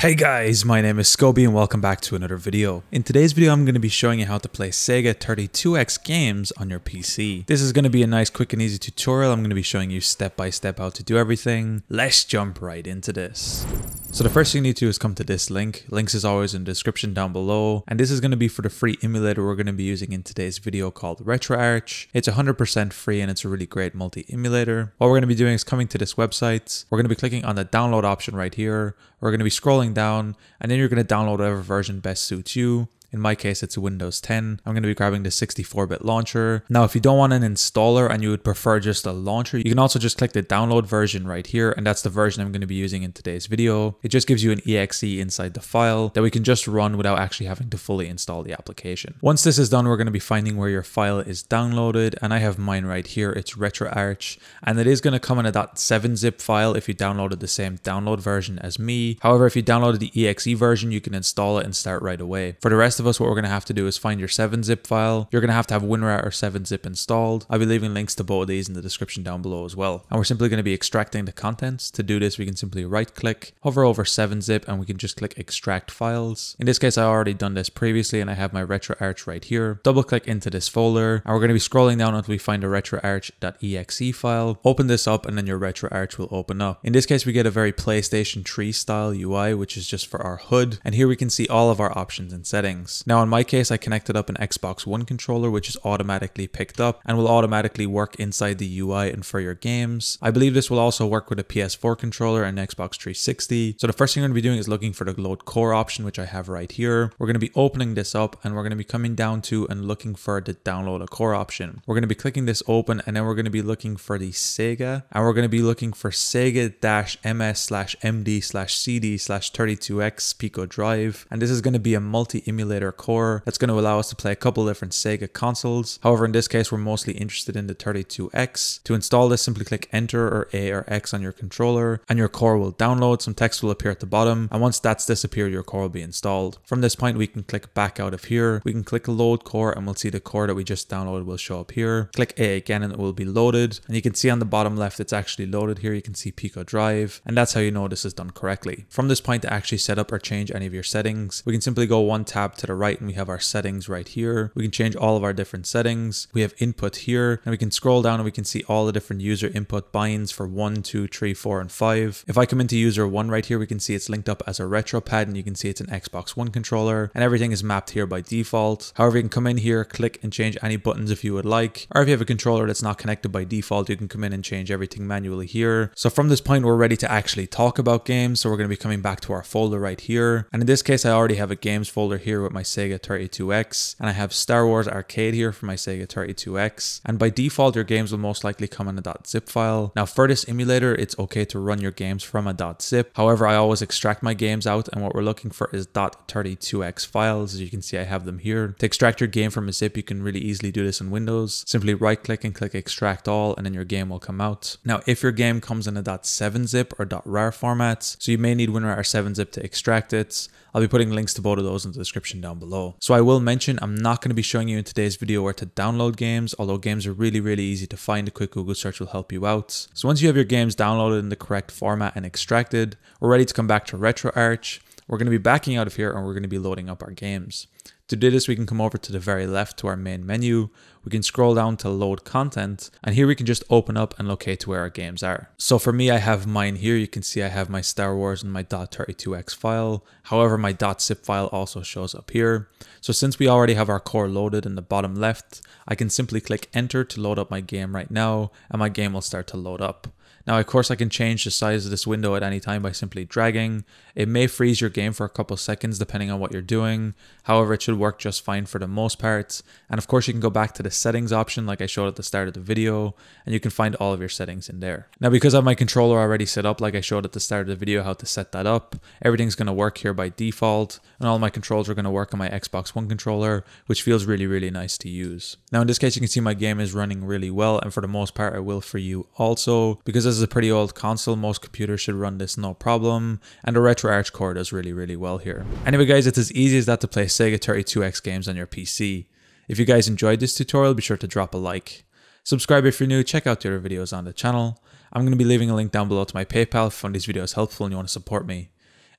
Hey guys, my name is Scoby and welcome back to another video. In today's video I'm going to be showing you how to play Sega 32X games on your PC. This is going to be a nice quick and easy tutorial. I'm going to be showing you step by step how to do everything. Let's jump right into this. So the first thing you need to do is come to this link. Links is always in the description down below. And this is going to be for the free emulator we're going to be using in today's video called RetroArch. It's 100% free and it's a really great multi-emulator. What we're going to be doing is coming to this website. We're going to be clicking on the download option right here. We're going to be scrolling down and then you're going to download whatever version best suits you. In my case, it's Windows 10. I'm going to be grabbing the 64-bit launcher. Now, if you don't want an installer and you would prefer just a launcher, you can also just click the download version right here. And that's the version I'm going to be using in today's video. It just gives you an exe inside the file that we can just run without actually having to fully install the application. Once this is done, we're going to be finding where your file is downloaded. And I have mine right here. It's RetroArch. And it is going to come in a .7-zip file if you downloaded the same download version as me. However, if you downloaded the exe version, you can install it and start right away. For the rest of us, what we're going to have to do is find your 7-zip file. You're going to have to have WinRAR or 7-zip installed. I'll be leaving links to both of these in the description down below as well. And we're simply going to be extracting the contents. To do this, we can simply right click, hover over 7-zip, and we can just click extract files. In this case, I already done this previously and I have my RetroArch right here. Double click into this folder and we're going to be scrolling down until we find a RetroArch.exe file. Open this up and then your RetroArch will open up. In this case, we get a very PlayStation 3 style UI, which is just for our HUD. And here we can see all of our options and settings. Now in my case, I connected up an Xbox One controller, which is automatically picked up and will automatically work inside the UI and for your games. I believe this will also work with a PS4 controller and Xbox 360. So the first thing going to be doing is looking for the load core option, which I have right here. We're going to be opening this up and we're going to be coming down to and looking for the download a core option. We're going to be clicking this open and then we're going to be looking for the Sega and we're going to be looking for Sega-MS slash MD slash CD slash 32X Pico drive. And this is going to be a multi-emulator core that's going to allow us to play a couple different Sega consoles. However, in this case, we're mostly interested in the 32X. To install this, simply click enter or A or X on your controller and your core will download. Some text will appear at the bottom. And once that's disappeared, your core will be installed. From this point, we can click back out of here. We can click load core and we'll see the core that we just downloaded will show up here. Click A again and it will be loaded. And you can see on the bottom left, it's actually loaded here. You can see Pico Drive. And that's how you know this is done correctly. From this point to actually set up or change any of your settings, we can simply go one tab to the right and we have our settings right here. We can change all of our different settings. We have input here and we can scroll down and we can see all the different user input binds for one, two, three, four, and five. If I come into user one right here, we can see it's linked up as a retro pad and you can see it's an Xbox One controller and everything is mapped here by default. However, you can come in here, click and change any buttons if you would like, or if you have a controller that's not connected by default, you can come in and change everything manually here. So from this point, we're ready to actually talk about games. So we're going to be coming back to our folder right here. And in this case, I already have a games folder here with my Sega 32X and I have Star Wars Arcade here for my Sega 32X and by default your games will most likely come in a .zip file. Now for this emulator it's okay to run your games from a .zip however I always extract my games out and what we're looking for is .32x files as you can see I have them here. To extract your game from a zip you can really easily do this in Windows. Simply right click and click extract all and then your game will come out. Now if your game comes in a .7 zip or .rar formats so you may need WinRAR or 7 zip to extract it I'll be putting links to both of those in the description down below. So I will mention I'm not going to be showing you in today's video where to download games, although games are really, really easy to find. A quick Google search will help you out. So once you have your games downloaded in the correct format and extracted, we're ready to come back to RetroArch. We're going to be backing out of here and we're going to be loading up our games. To do this, we can come over to the very left to our main menu. We can scroll down to load content and here we can just open up and locate where our games are. So for me, I have mine here. You can see I have my Star Wars and my .32x file. However, my .zip file also shows up here. So since we already have our core loaded in the bottom left, I can simply click enter to load up my game right now and my game will start to load up. Now, of course, I can change the size of this window at any time by simply dragging. It may freeze your game for a couple seconds depending on what you're doing. However, it should work just fine for the most part. And of course, you can go back to the settings option like I showed at the start of the video, and you can find all of your settings in there. Now, because I have my controller already set up like I showed at the start of the video how to set that up, everything's going to work here by default, and all my controls are going to work on my Xbox One controller, which feels really, really nice to use. Now, in this case, you can see my game is running really well, and for the most part, it will for you also, because this is a pretty old console, most computers should run this no problem, and the RetroArch core does really, really well here. Anyway guys, it's as easy as that to play Sega 32X games on your PC. If you guys enjoyed this tutorial, be sure to drop a like. Subscribe if you're new, check out the other videos on the channel. I'm going to be leaving a link down below to my PayPal if you find these videos helpful and you want to support me.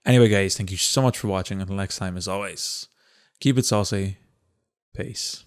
Anyway, guys, thank you so much for watching. Until next time, as always, keep it saucy. Peace.